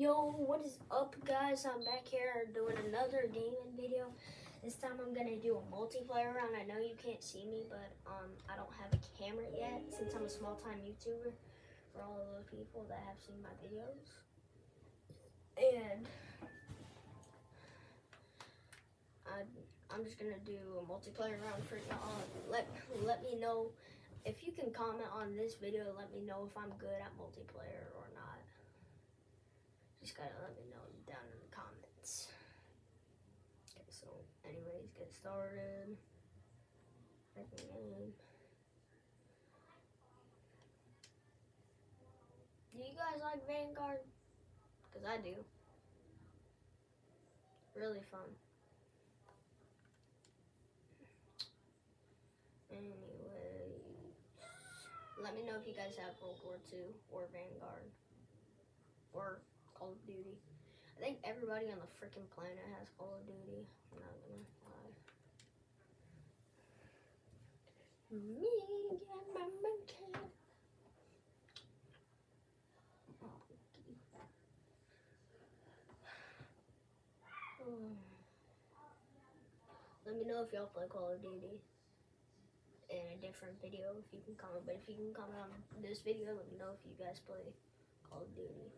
Yo, what is up, guys? I'm back here doing another gaming video. This time I'm gonna do a multiplayer round. I know you can't see me, but um, I don't have a camera yet since I'm a small-time YouTuber. For all of those people that have seen my videos, and I, I'm just gonna do a multiplayer round for y'all. Let let me know if you can comment on this video. Let me know if I'm good at multiplayer or not. Just gotta let me know down in the comments. Okay, so anyways, get started. Do you guys like Vanguard? Cause I do. Really fun. Anyways, let me know if you guys have World War II or Vanguard or Call of Duty. I think everybody on the freaking planet has Call of Duty. I'm not gonna lie. Me and my monkey. Let me know if y'all play Call of Duty in a different video if you can comment. But if you can comment on this video, let me know if you guys play Call of Duty.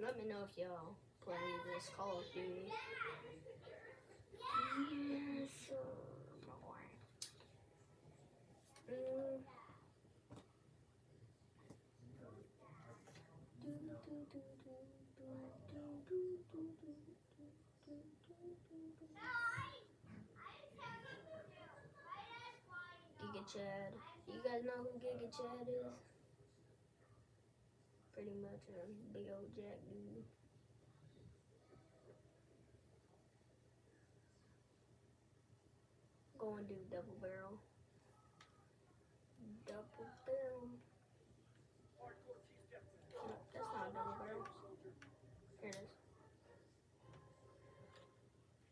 Let me know if y'all play this Call of Duty. Yes, more. Mm. Giga Chad. You guys know who Giga Chad is? Much a big old jack dude. Go and do double barrel. Double barrel. No, that's not a double barrel. Here it is.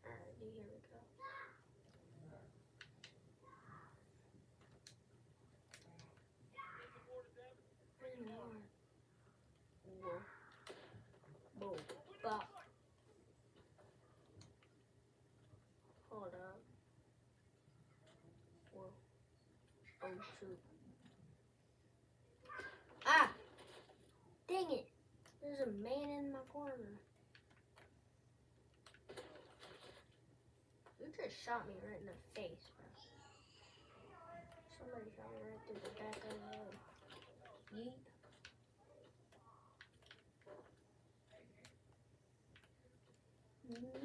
Alrighty, here we go. Where's the one? Whoa. Whoa. Bop. Hold up. Whoa. Oh shoot. Ah! Dang it! There's a man in my corner. You just shot me right in the face, bro. Somebody shot me right through the back of the head. Yeet.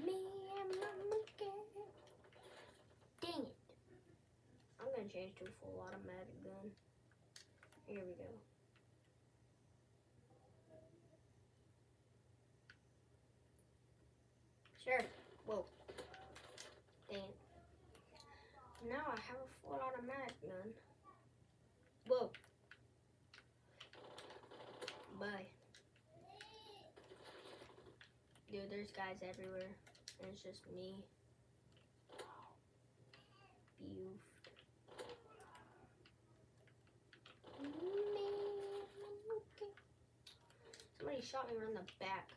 Me and my monkey. Dang it. I'm gonna to a full automatic gun. Here we go. Sure. Whoa. Dang. Now I have a full automatic gun. Whoa. Bye. Dude, there's guys everywhere. And it's just me. Beef. Somebody shot me around the back.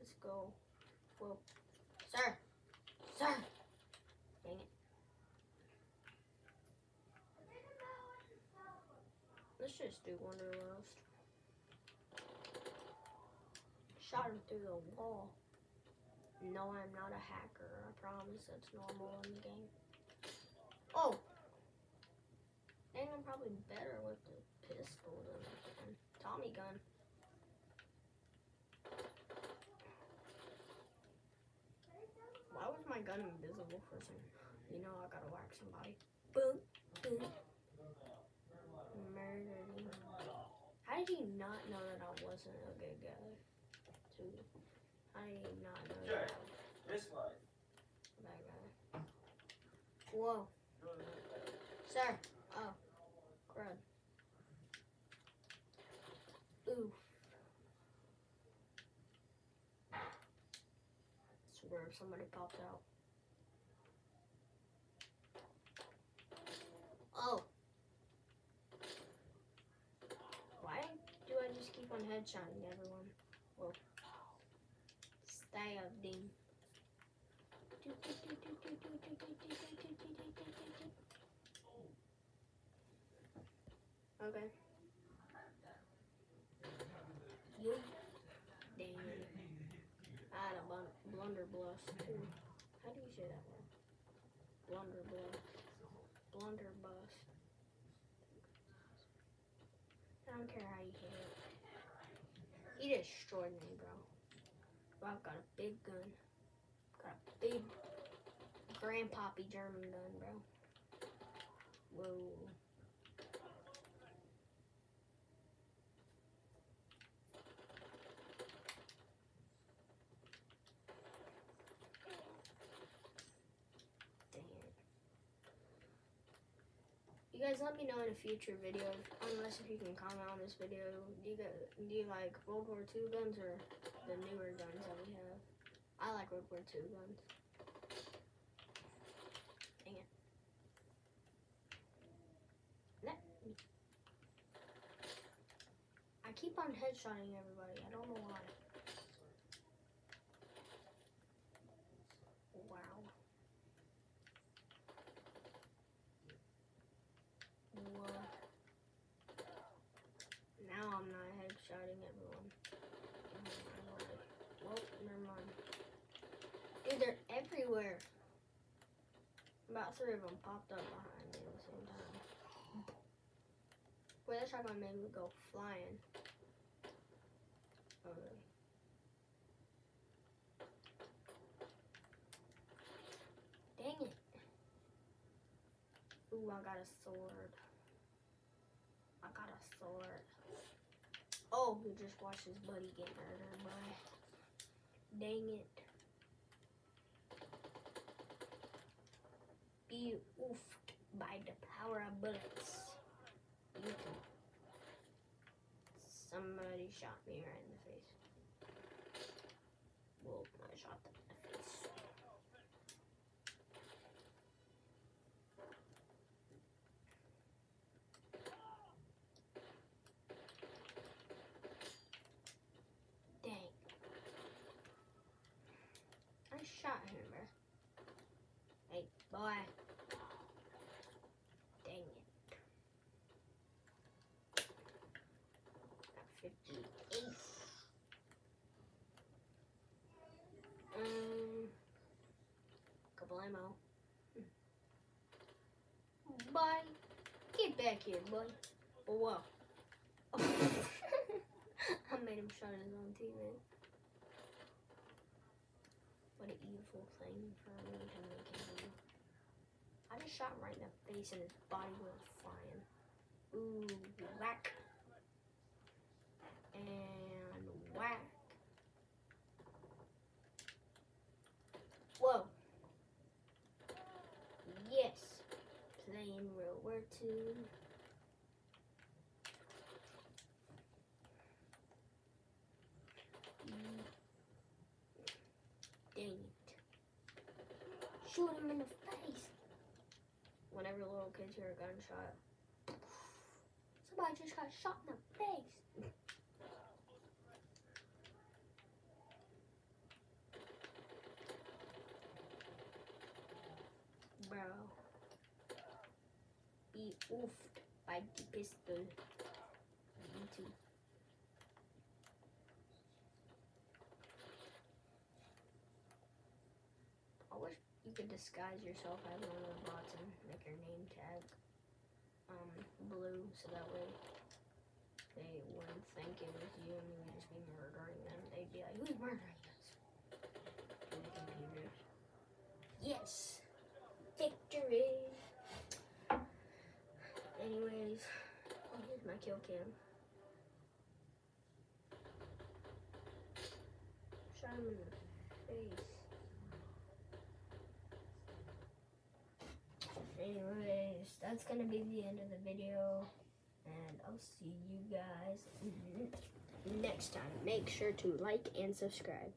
Let's go. Whoa. Sir! Sir! Dang it. Let's just do Wanderlust. Shot him through the wall. No, I'm not a hacker. I promise that's normal in the game. Oh! Dang, I'm probably better with the the Tommy gun. Why was my gun invisible for some? You know I gotta whack somebody. Boom, boom. Murdered him. How did he not know that I wasn't a good guy? Dude, how did he not know that I This way. a bad guy? Whoa, sir. Swear somebody popped out. Oh. Why do I just keep on headshotting everyone? Well, stabbed him. Okay. You. Dang it. I had a bun- blunderbuss. How do you say that word? Blunderbuss. Blunderbuss. I don't care how you say it. He destroyed me, bro. Bro, I've got a big gun. Got a big grandpappy German gun, bro. Whoa. Dang it. You guys let me know in a future video, unless if you can comment on this video, do you do you like World War II guns or the newer guns that we have? I like World War II guns. Dang it. I keep on headshotting everybody. I don't know why. Wow. Whoa. Now I'm not headshotting everyone. Oh my lord. Well, never mind. Dude, they're everywhere. About three of them popped up behind me at the same time. Boy, that shotgun made me go flying. Oh, okay. Dang it. Ooh, I got a sword. I got a sword. Oh, he just watched his buddy get murdered, boy. Dang it. Be oofed by the power of bullets. Somebody shot me right in the face. Well, I shot them in the face. Dang. I shot him, bro. Hey, boy. Dang it. Got 58. Um, couple ammo. Boy, get back here, boy. Oh, whoa. I made him shot his own teammate. What an evil thing for to make him do. I just shot him right in the face and his body went flying. Ooh, whack. And whack. Whoa. Yes. Playing World War II. Mm. Dang it. Shoot him in the face. Whenever little kids hear a gunshot, somebody just got shot in the face. Bro. Be oofed by the pistol. Me too. disguise yourself as one of the bots and make your name tag um, blue so that way they would think it was you and you would just be murdering them. They'd be like, who's murdering us? The computers. Yes! Victory! Anyways, here's my kill cam. Shot him in the face. Anyways, that's gonna be the end of the video. And I'll see you guys next time. Make sure to like and subscribe.